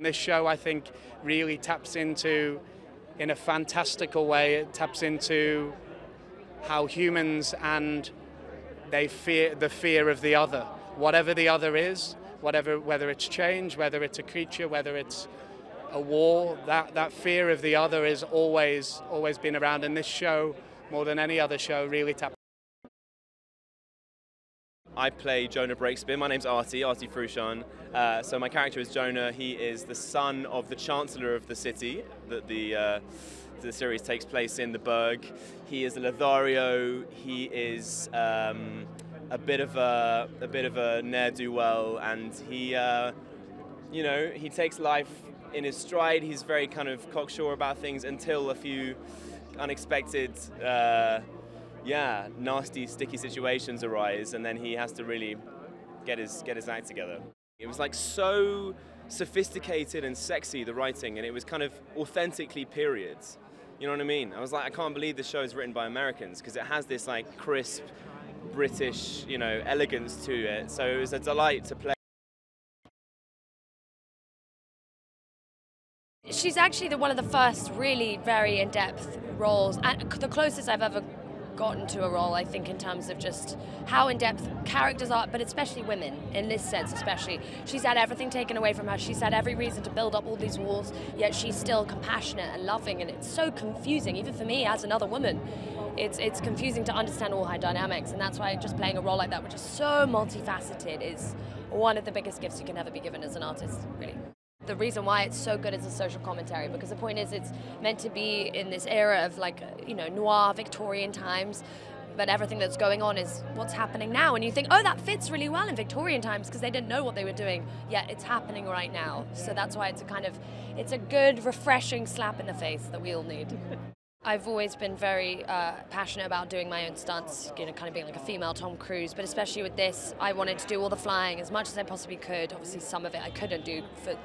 This show, I think, really taps into, in a fantastical way, it taps into how humans and they fear the fear of the other, whatever the other is, whatever whether it's change, whether it's a creature, whether it's a war. That that fear of the other is always always been around, and this show, more than any other show, really taps. I play Jonah Breakspear. My name's Arty, Arty Froushan. Uh, so my character is Jonah. He is the son of the Chancellor of the city that the uh, the series takes place in the Burgue. He is a Lothario. He is um, a bit of a a bit of a ne'er do well, and he uh, you know he takes life in his stride. He's very kind of cocksure about things until a few unexpected. Yeah, nasty, sticky situations arise, and then he has to really get his get his act together. It was like so sophisticated and sexy the writing, and it was kind of authentically periods. You know what I mean? I was like, I can't believe the show is written by Americans because it has this like crisp British, you know, elegance to it. So it was a delight to play. She's actually the, one of the first really very in-depth roles, and the closest I've ever gotten to a role, I think, in terms of just how in depth characters are, but especially women, in this sense, especially. She's had everything taken away from her. She's had every reason to build up all these walls, yet she's still compassionate and loving, and it's so confusing, even for me as another woman. It's, it's confusing to understand all her dynamics, and that's why just playing a role like that, which is so multifaceted, is one of the biggest gifts you can ever be given as an artist, really the reason why it's so good is a social commentary because the point is it's meant to be in this era of like you know noir Victorian times but everything that's going on is what's happening now. And you think oh that fits really well in Victorian times because they didn't know what they were doing yet it's happening right now. So that's why it's a kind of it's a good refreshing slap in the face that we all need I've always been very uh, passionate about doing my own stunts, you know, kind of being like a female Tom Cruise. But especially with this, I wanted to do all the flying as much as I possibly could. Obviously, some of it I couldn't do for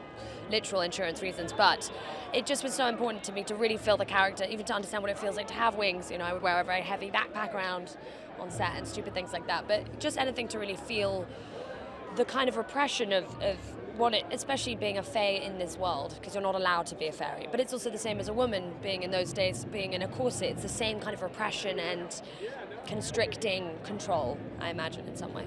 literal insurance reasons, but it just was so important to me to really feel the character, even to understand what it feels like to have wings. You know, I would wear a very heavy backpack around on set and stupid things like that. But just anything to really feel the kind of repression of, of want it, especially being a fae in this world, because you're not allowed to be a fairy. But it's also the same as a woman being in those days, being in a corset. It's the same kind of repression and constricting control, I imagine, in some way.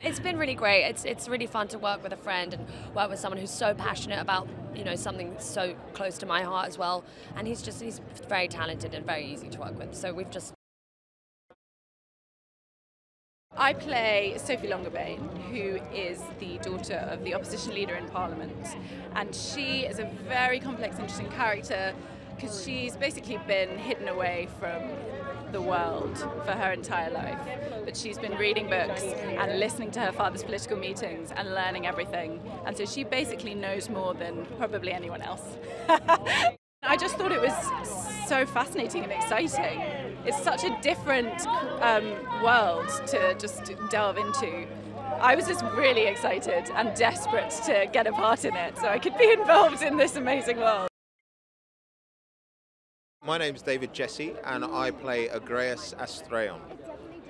It's been really great. It's it's really fun to work with a friend and work with someone who's so passionate about you know something so close to my heart as well. And he's just he's very talented and very easy to work with. So we've just I play Sophie Longerbane, who is the daughter of the opposition leader in Parliament. And she is a very complex, interesting character because she's basically been hidden away from the world for her entire life. But she's been reading books and listening to her father's political meetings and learning everything. And so she basically knows more than probably anyone else. I just thought it was so fascinating and exciting. It's such a different um, world to just delve into. I was just really excited and desperate to get a part in it so I could be involved in this amazing world. My name's David Gyasi and I play Agreus Astraeon,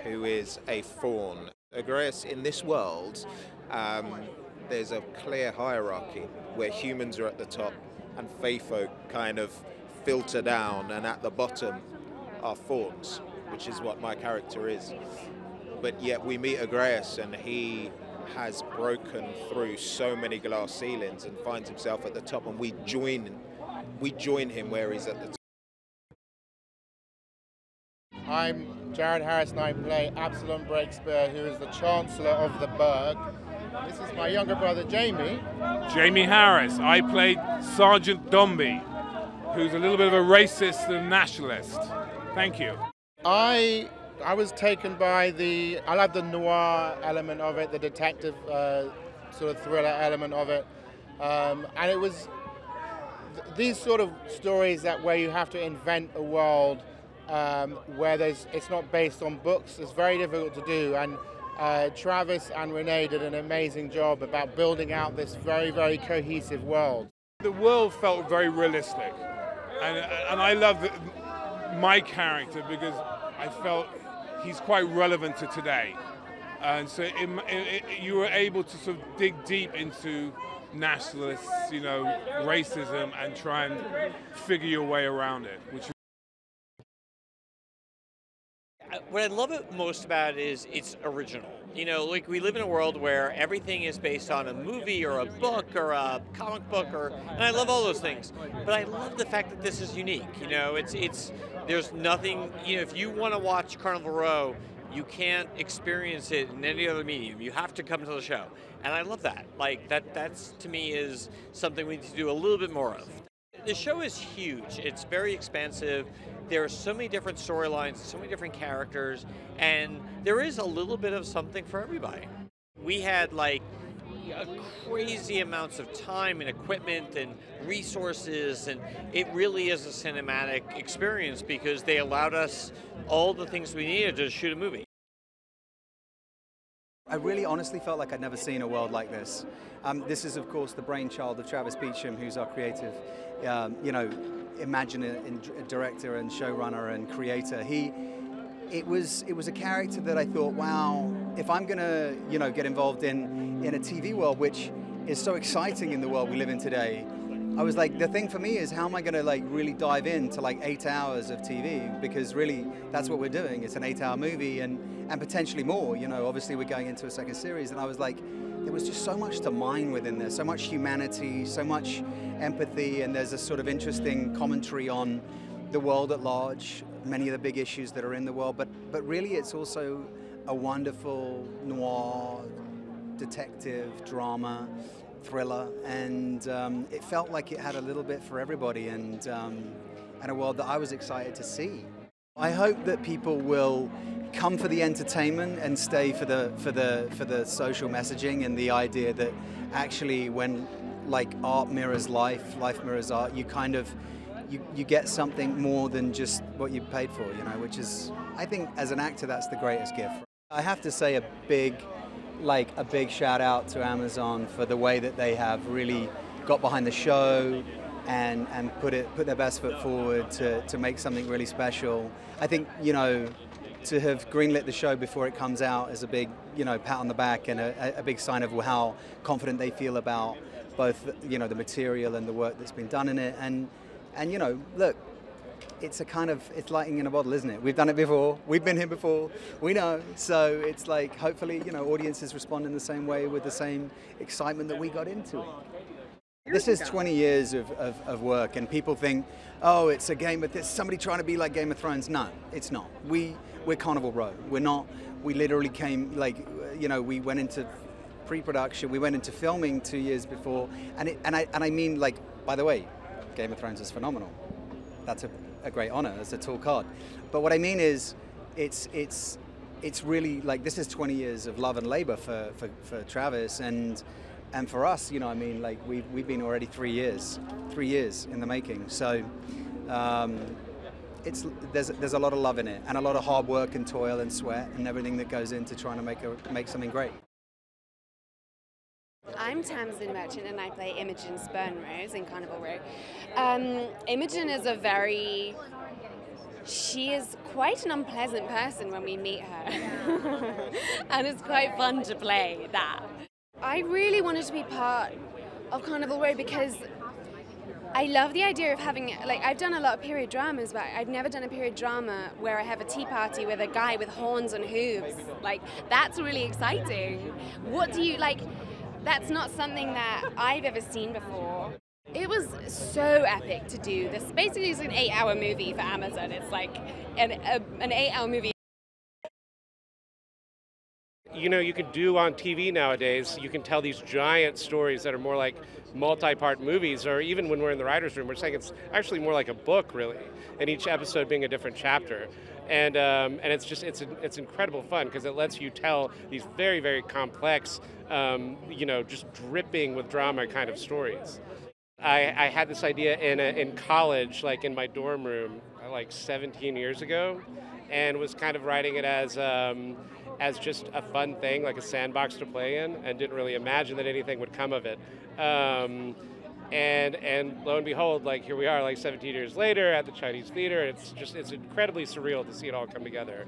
who is a faun. Agreus, in this world, um, there's a clear hierarchy where humans are at the top and fae folk kind of filter down, and at the bottom are fauns, which is what my character is. But yet we meet Agreus, and he has broken through so many glass ceilings and finds himself at the top, and we join, we join him where he's at the top. I'm Jared Harris, and I play Absalom Breakspear, who is the Chancellor of the Burgue. This is my younger brother, Jamie. Jamie Harris. I played Sergeant Dombey, who's a little bit of a racist and nationalist. Thank you. I I was taken by the I love the noir element of it, the detective uh, sort of thriller element of it, um, and it was th- these sort of stories that where you have to invent a world um, where there's it's not based on books. It's very difficult to do, and uh, Travis and Renee did an amazing job about building out this very very cohesive world. The world felt very realistic, and and I love my character because I felt he's quite relevant to today. and so it, it, it, you were able to sort of dig deep into nationalists, you know, racism, and try and figure your way around it, which what I love it most about it is it's original. You know, like we live in a world where everything is based on a movie or a book or a comic book, or and I love all those things. But I love the fact that this is unique. You know, it's it's there's nothing. You know, if you want to watch Carnival Row, you can't experience it in any other medium. You have to come to the show, and I love that. Like that. That's to me is something we need to do a little bit more of. The show is huge. It's very expansive there are so many different storylines, so many different characters, and there is a little bit of something for everybody. We had like crazy amounts of time and equipment and resources, and it really is a cinematic experience because they allowed us all the things we needed to shoot a movie. I really honestly felt like I'd never seen a world like this. Um, this is, of course, the brainchild of Travis Beacham, who's our creative, um, you know, imaginer, director, and showrunner and creator. He, it was, it was a character that I thought, wow, if I'm gonna, you know, get involved in in a TV world, which is so exciting in the world we live in today, I was like, the thing for me is how am I going to like really dive into like eight hours of TV because really that's what we're doing. It's an eight-hour movie and and potentially more. You know, obviously we're going into a second series, and I was like, there was just so much to mine within there, so much humanity, so much empathy, and there's a sort of interesting commentary on the world at large, many of the big issues that are in the world, but but really it's also a wonderful noir detective drama thriller, and um, it felt like it had a little bit for everybody, and um, and a world that I was excited to see. I hope that people will come for the entertainment and stay for the for the for the social messaging and the idea that actually when like art mirrors life, life mirrors art, you kind of you, you get something more than just what you paid for, you know, which is I think as an actor that's the greatest gift. I have to say a big like a big shout out to Amazon for the way that they have really got behind the show and, and put it put their best foot forward to, to make something really special. I think, you know, to have greenlit the show before it comes out is a big, you know, pat on the back and a, a big sign of how confident they feel about both, you know, the material and the work that's been done in it. And, and you know, look, it's a kind of it's lightning in a bottle, isn't it? We've done it before. We've been here before. We know. So it's like hopefully you know audiences respond in the same way with the same excitement that we got into it. This is 20 years of, of, of, work, and people think, oh, it's a game of this. Somebody trying to be like Game of Thrones. No, it's not. We we're Carnival Row. We're not. We literally came like you know we went into pre-production. We went into filming two years before, and it, and I and I mean like by the way, Game of Thrones is phenomenal. That's a a great honor. It's a tall card. But what I mean is, it's it's it's really like this is 20 years of love and labor for, for, for Travis and and for us, you know, I mean, like we've we've been already three years, three years in the making. So. Um, it's there's there's a lot of love in it and a lot of hard work and toil and sweat and everything that goes into trying to make a, make something great. I'm Tamzin Merchant and I play Imogen Spurnrose in Carnival Row. Um, Imogen is a very she is quite an unpleasant person when we meet her. and it's quite fun to play that. I really wanted to be part of Carnival Row because I love the idea of having, like, I've done a lot of period dramas, but I've never done a period drama where I have a tea party with a guy with horns and hooves. Like, that's really exciting. What do you, like, that's not something that I've ever seen before. It was so epic to do. This basically is an eight-hour movie for Amazon. It's like an, a, an eight-hour movie. You know, you can do on TV nowadays. You can tell these giant stories that are more like multi-part movies, or even when we're in the writers' room, we're saying it's actually more like a book, really, and each episode being a different chapter and um, and it's just it's it's incredible fun because it lets you tell these very very complex, um, you know, just dripping with drama kind of stories. I, I had this idea in a, in college, like in my dorm room, like 17 years ago, and was kind of writing it as. Um, as just a fun thing, like a sandbox to play in, and didn't really imagine that anything would come of it. Um, and and lo and behold, like here we are, like 17 years later at the Chinese Theater. It's just it's incredibly surreal to see it all come together.